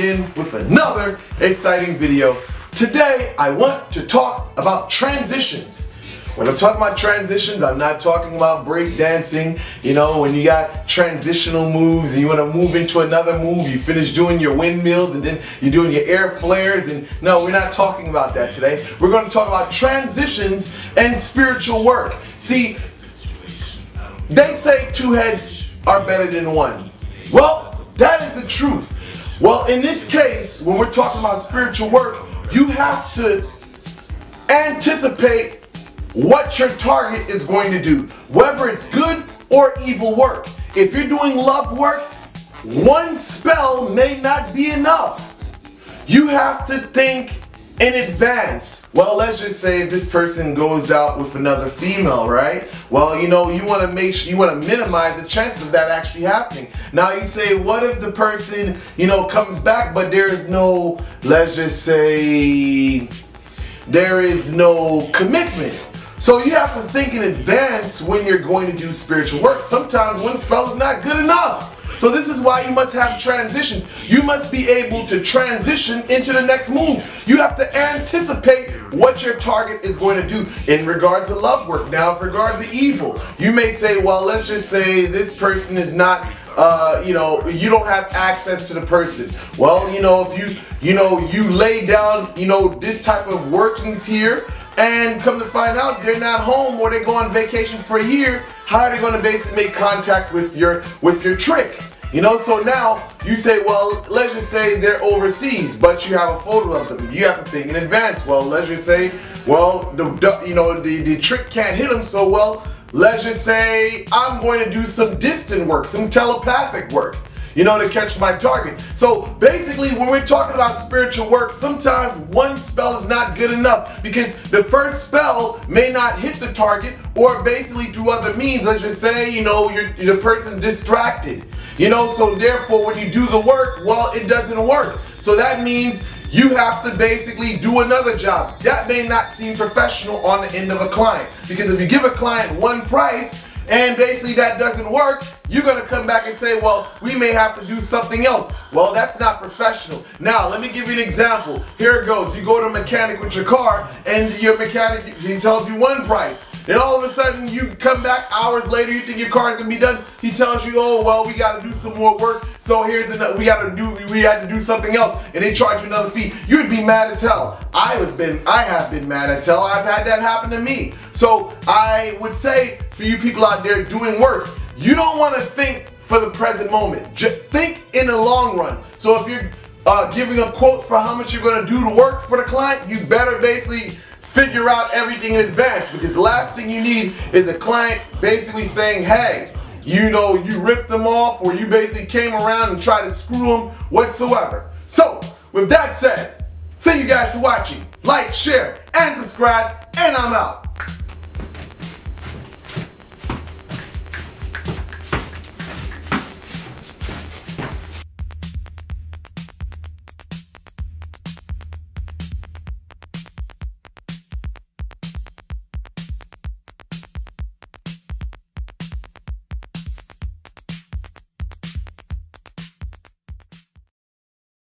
in with another exciting video. Today, I want to talk about transitions. When I'm talking about transitions, I'm not talking about break dancing. You know, when you got transitional moves and you want to move into another move, you finish doing your windmills and then you're doing your air flares. And no, we're not talking about that today. We're going to talk about transitions and spiritual work. See, they say two heads are better than one. Well, that is the truth. Well, in this case, when we're talking about spiritual work, you have to anticipate what your target is going to do, whether it's good or evil work. If you're doing love work, one spell may not be enough. You have to think in advance. Well, let's just say this person goes out with another female, right? Well, you know, you want to make sure you want to minimize the chances of that actually happening. Now you say, what if the person, you know, comes back, but there is no, let's just say, there is no commitment. So you have to think in advance when you're going to do spiritual work. Sometimes one spell is not good enough. So this is why you must have transitions. You must be able to transition into the next move. You have to anticipate what your target is going to do in regards to love work. Now, in regards to evil, you may say, well, let's just say this person is not uh, you know, you don't have access to the person. Well, you know, if you, you know, you lay down, you know, this type of workings here, and come to find out they're not home or they go on vacation for a year, how are they going to basically make contact with your with your trick? You know, so now you say, well, let's just say they're overseas, but you have a photo of them. You have to think in advance. Well, let's just say, well, the you know the the trick can't hit them, so well, let's just say I'm going to do some distant work, some telepathic work you know, to catch my target. So basically, when we're talking about spiritual work, sometimes one spell is not good enough because the first spell may not hit the target or basically through other means. Let's just say, you know, the person's distracted. You know, so therefore, when you do the work, well, it doesn't work. So that means you have to basically do another job. That may not seem professional on the end of a client because if you give a client one price, and basically that doesn't work, you're gonna come back and say, well, we may have to do something else. Well, that's not professional. Now, let me give you an example. Here it goes. You go to a mechanic with your car, and your mechanic, he tells you one price. Then all of a sudden, you come back hours later, you think your car is gonna be done. He tells you, oh, well, we gotta do some more work, so here's another, we gotta do, we had to do something else, and they charge you another fee. You'd be mad as hell. I was been, I have been mad as hell. I've had that happen to me. So I would say, for you people out there doing work, you don't want to think for the present moment. Just think in the long run. So if you're uh, giving a quote for how much you're going to do to work for the client, you better basically figure out everything in advance because the last thing you need is a client basically saying, hey, you know, you ripped them off or you basically came around and tried to screw them whatsoever. So, with that said, thank you guys for watching. Like, share, and subscribe, and I'm out.